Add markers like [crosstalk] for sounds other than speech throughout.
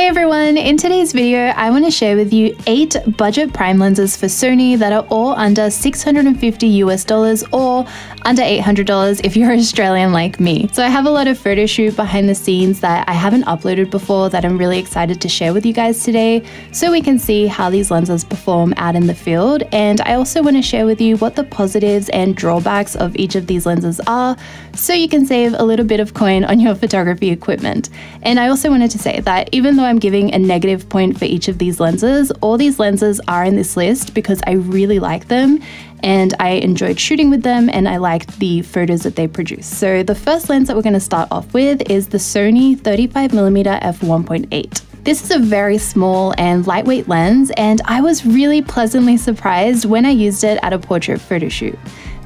Hey everyone, in today's video I want to share with you 8 budget prime lenses for Sony that are all under 650 US dollars or under $800 if you're [laughs] Australian like me. So I have a lot of photo shoot behind the scenes that I haven't uploaded before that I'm really excited to share with you guys today so we can see how these lenses perform out in the field and I also want to share with you what the positives and drawbacks of each of these lenses are so you can save a little bit of coin on your [laughs] photography equipment. And I also wanted to say that even though I'm giving a negative point for each of these lenses. All these lenses are in this list because I really like them and I enjoyed shooting with them and I liked the photos that they produce. So the first lens that we're going to start off with is the Sony 35mm f1.8. This is a very small and lightweight lens and I was really pleasantly surprised when I used it at a portrait photo shoot.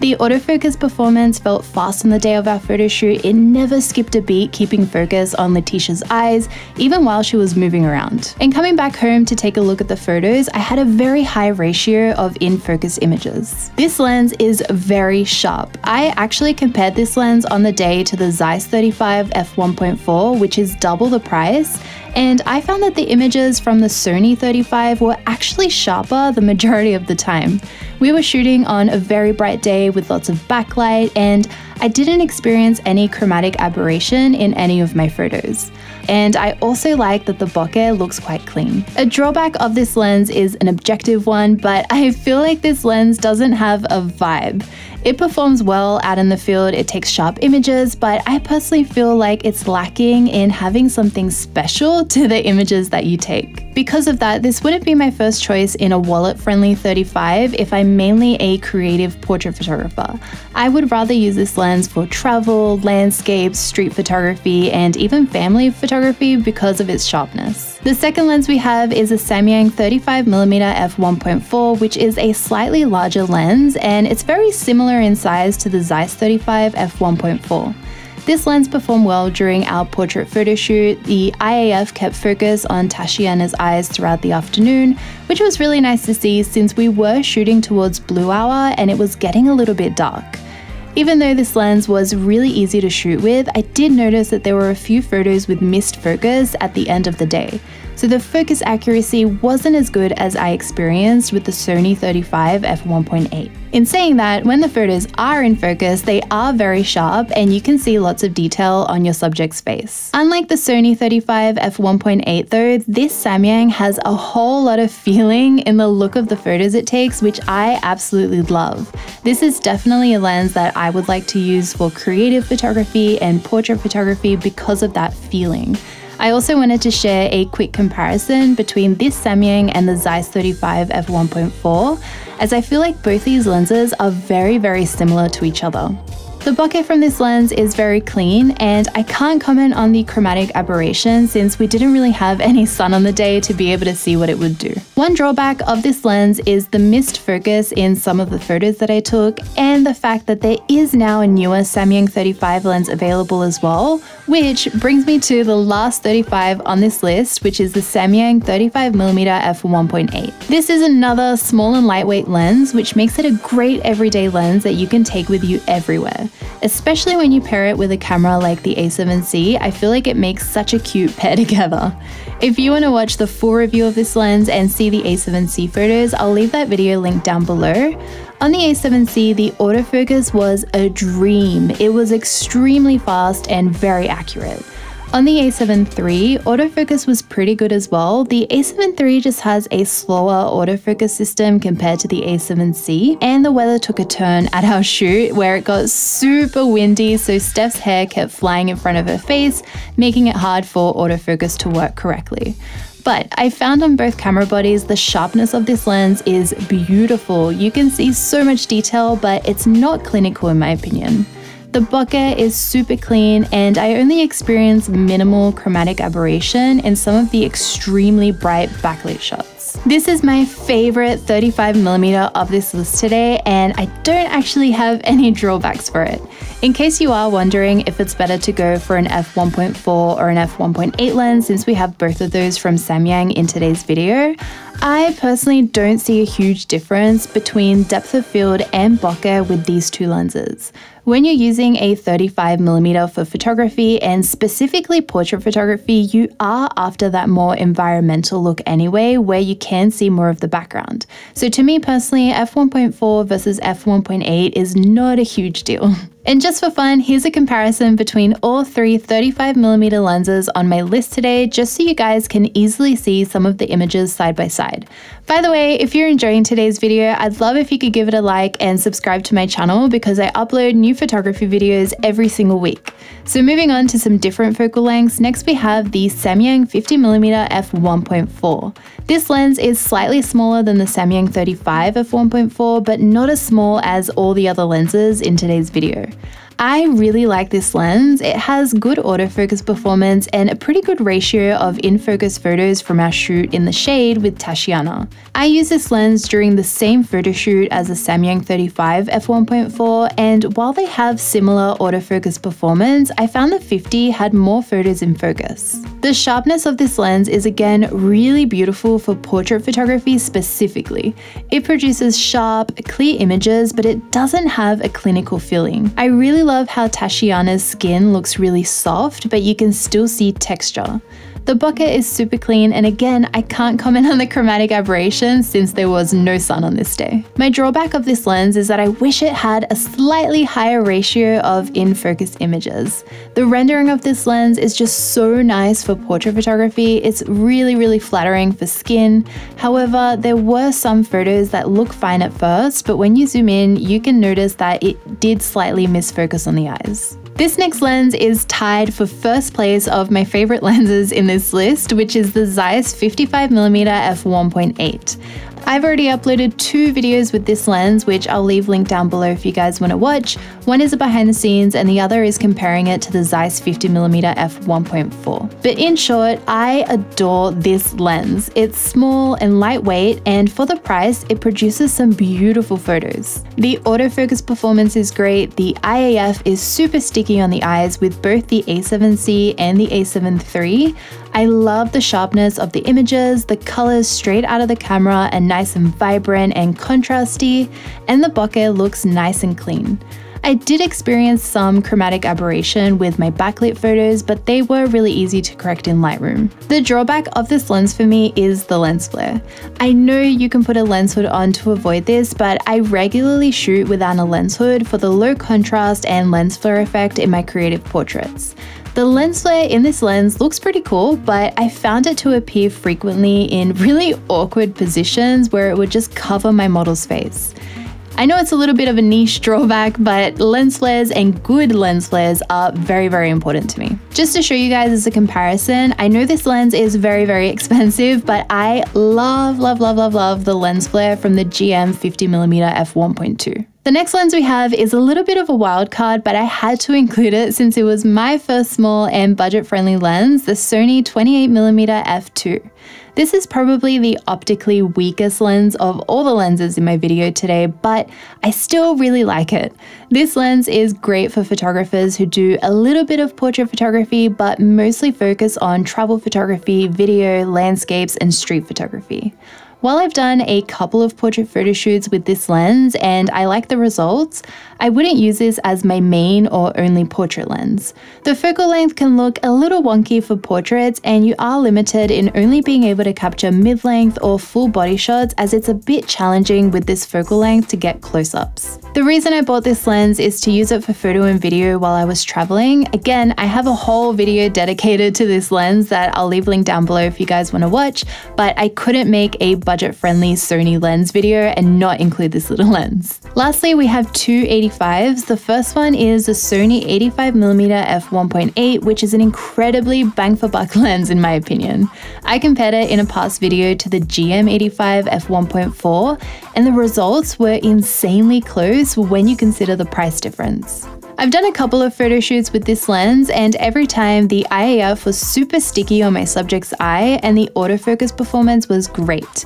The autofocus performance felt fast on the day of our photo shoot. It never skipped a beat, keeping focus on Letitia's eyes, even while she was moving around. And coming back home to take a look at the photos, I had a very high ratio of in-focus images. This lens is very sharp. I actually compared this lens on the day to the Zeiss 35 f1.4, which is double the price, and I found that the images from the Sony 35 were actually sharper the majority of the time. We were shooting on a very bright day with lots of backlight, and I didn't experience any chromatic aberration in any of my photos. And I also like that the bokeh looks quite clean. A drawback of this lens is an objective one, but [laughs] I feel like this lens doesn't have a vibe. It performs well out in the field, it takes sharp images, but I personally feel like it's lacking in having something special [laughs] to the images that you take. Because of that, this wouldn't be my first choice in a wallet-friendly 35 if I'm mainly a creative portrait photographer. I would rather use this lens for travel, landscapes, street photography, and even family photography because of its sharpness. The second lens we have is a Samyang 35mm f1.4, which is a slightly larger lens, and it's very similar in size to the Zeiss 35 f1.4. This lens performed well during our portrait photo shoot. The Eye AF kept focus on Tashiana's eyes throughout the afternoon, which was really nice to see since we were shooting towards blue hour and it was getting a little bit dark. Even though this lens was really easy to shoot with, I did notice that there were a few photos with missed focus at the end of the day so the focus accuracy wasn't as good as I experienced with the Sony 35 f1.8. In saying that, when the photos are in focus, they are very sharp and you can see lots of detail on your subject's face. Unlike the Sony 35 f1.8 though, this Samyang has a whole lot of feeling in the look of the photos it takes, which I absolutely love. This is definitely a lens that I would like to use for creative photography and portrait photography because of that feeling. I also wanted to share a quick comparison between this Samyang and the Zeiss 35 f1.4 as I feel like both these lenses are very very similar to each other. The bokeh from this lens is very clean and I can't comment on the chromatic aberration since we didn't really have any sun on the day to be able to see what it would do. One drawback of this lens is the missed focus in some of the photos that I took and the fact that there is now a newer Samyang 35 lens available as well, which brings me to the last 35 on this list, which is the Samyang 35mm f1.8. This is another small and lightweight lens, which makes it a great everyday lens that you can take with you everywhere. Especially when you pair it with a camera like the a7C, I feel like it makes such a cute pair [laughs] together. If you want to watch the full review of this lens and see the a7C photos, I'll leave that video linked down below. On the a7C, the autofocus was a dream. It was extremely fast and very accurate. On the a7 III, autofocus was pretty good as well. The a7 III just has a slower autofocus system compared to the a7C, and the weather took a turn at our shoot where it got super windy, so Steph's hair kept flying in front of her face, making it hard for autofocus to work correctly. But I found on both camera bodies the sharpness of this lens is beautiful. You can see so much detail, but it's not clinical in my opinion. The bokeh is super clean and I only experience minimal chromatic aberration in some of the extremely bright backlit shots. This is my favorite 35mm of this list today and I don't actually have [laughs] any drawbacks for it. In case you are wondering if it's better to go for an f1.4 or an f1.8 lens since we have both of those from Samyang in today's video, I personally don't see a huge difference between depth of field and bokeh with these two lenses. When you're using a 35mm for photography and specifically portrait photography, you are after that more environmental look anyway, where you can see more of the background. So to me personally, f1.4 versus f1.8 is not a huge deal. [laughs] And just for fun, here's a comparison between all three 35mm lenses on my list today, just so you guys can easily see some of the images side by side. By the way, if you're enjoying today's video, I'd love if you could give it a like and subscribe to my channel because I upload new photography videos every single week. So moving on to some different focal lengths, next we have the Samyang 50mm f1.4. This lens is slightly smaller than the Samyang 35 f1.4, but not as small as all the other lenses in today's video. I really like this lens. It has good autofocus performance and a pretty good ratio of in-focus photos from our shoot in the shade with Tashiana. I use this lens during the same photo shoot as the Samyang 35 f1.4 and while they have similar autofocus performance, I found the 50 had more photos in focus. The sharpness of this lens is again really beautiful for portrait photography specifically. It produces sharp, clear images, but it doesn't have a clinical feeling. I really love how Tashiana's skin looks really soft, but you can still see texture. The bokeh is super clean and again, I can't comment on the chromatic aberration since there was no sun on this day. My drawback of this lens is that I wish it had a slightly higher ratio of in-focus images. The rendering of this lens is just so nice for portrait photography, it's really really flattering for skin. However, there were some photos that look fine at first, but when you zoom in, you can notice that it did slightly miss focus on the eyes. This next lens is tied for first place of my favorite [laughs] lenses in this list, which is the Zeiss 55mm f1.8. I've already uploaded two videos with this lens, which I'll leave linked down below if you guys want to watch. One is a behind the scenes and the other is comparing it to the Zeiss 50mm f1.4. But in short, I adore this lens. It's small and lightweight and for the price, it produces some beautiful photos. The autofocus performance is great, the Eye AF is super sticky on the eyes with both the A7C and the A7 III. I love the sharpness of the images, the colors straight out of the camera and nice and vibrant and contrasty, and the bokeh looks nice and clean. I did experience some chromatic aberration with my backlit photos, but they were really easy to correct in Lightroom. The drawback of this lens for me is the lens flare. I know you can put a lens hood on to avoid this, but I regularly shoot without a lens hood for the low contrast and lens flare effect in my creative portraits. The lens flare in this lens looks pretty cool, but I found it to appear frequently in really awkward positions where it would just cover my model's face. I know it's a little bit of a niche drawback, but lens flares and good lens flares are very, very important to me. Just to show you guys as a comparison, I know this lens is very, very expensive, but I love, love, love, love, love the lens flare from the GM 50mm f1.2. The next lens we have is a little bit of a wild card, but I had to include it since it was my first small and budget friendly lens, the Sony 28mm f2. This is probably the optically weakest lens of all the lenses in my video today, but I still really like it. This lens is great for photographers who do a little bit of portrait photography, but mostly focus on travel photography, video, landscapes, and street photography. While I've done a couple of portrait photo shoots with this lens and I like the results, I wouldn't use this as my main or only portrait lens. The focal length can look a little wonky for portraits and you are limited in only being able to capture mid-length or full body shots as it's a bit challenging with this focal length to get close-ups. The reason I bought this lens is to use it for photo and video while I was traveling. Again, I have a whole video dedicated to this lens that I'll leave link down below if you guys want to watch, but I couldn't make a budget-friendly Sony lens video and not include this little [laughs] lens. Lastly, we have two 85s. The first one is the Sony 85mm f1.8, which is an incredibly bang for buck [laughs] lens in my opinion. I compared it in a past video to the GM85 f1.4, and the results were insanely close when you consider the price difference. I've done a couple of photo shoots with this lens and every time the Eye AF was super sticky on my subject's eye and the autofocus performance was great.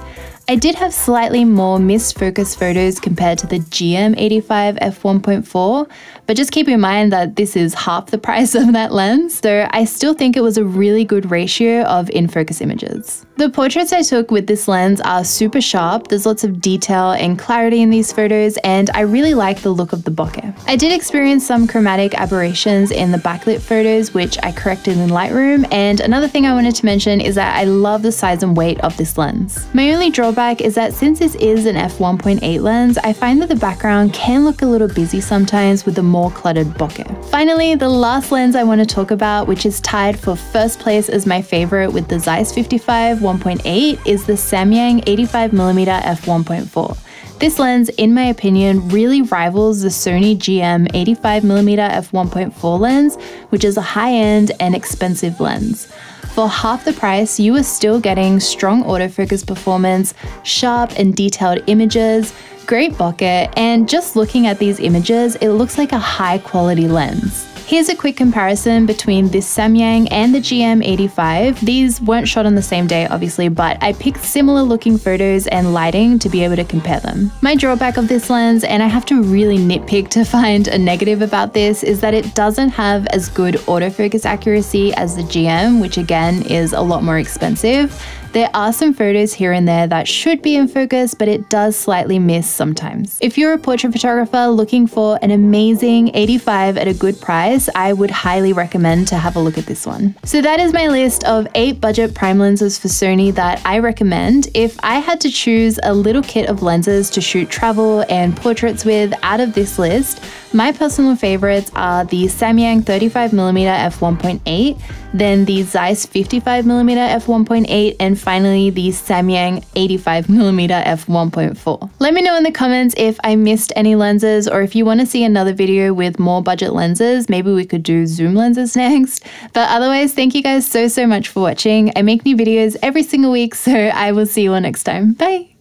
I did have slightly more missed focus photos compared to the GM85 f1.4, But just keep in mind that this is half the [laughs] price of that lens, so I still think it was a really good ratio of in focus images. The portraits I took with this lens are super sharp, there's lots of detail and clarity in these photos, and I really like the look of the bokeh. I did experience some chromatic aberrations in the backlit photos, which I corrected in Lightroom, and another thing I wanted to mention is that I love the size and weight of this lens. My only is that since this is an f1.8 lens, I find that the background can look a little busy sometimes with the more cluttered bokeh. Finally, the last lens I want to talk about, which is tied for first place as my favorite with the Zeiss 55 1.8 is the Samyang 85mm f1.4. This lens, in my opinion, really rivals the Sony GM 85mm f1.4 lens, which is a high-end and expensive lens. For half the price, you are still getting strong autofocus performance, sharp and detailed images, great bokeh, and just looking at these images, it looks like a high quality lens. Here's a quick comparison between this Samyang and the GM85. These weren't shot on the same day, obviously, but I picked similar looking photos and lighting to be able to compare them. My drawback of this lens, and I have to really nitpick to [laughs] find a negative about this, is that it doesn't have as good autofocus accuracy as the GM, which again is a lot more expensive. There are some photos here and there that should be in focus, but it does slightly miss sometimes. If you're a portrait photographer looking for an amazing 85 at a good price, I would highly recommend to have a look at this one. So that is my list of eight budget prime lenses for Sony that I recommend. If I had to choose a little kit of lenses to shoot travel and portraits with out of this list, my personal favorites are the Samyang 35mm f1.8, then the Zeiss 55mm f1.8, and finally the Samyang 85mm f1.4. Let me know in the comments if I missed any lenses or if you want to see another video with more budget lenses, maybe we could do zoom lenses [laughs] next. But otherwise, thank you guys so, so much for watching. I make new videos every single week, so I will see you all next time. Bye!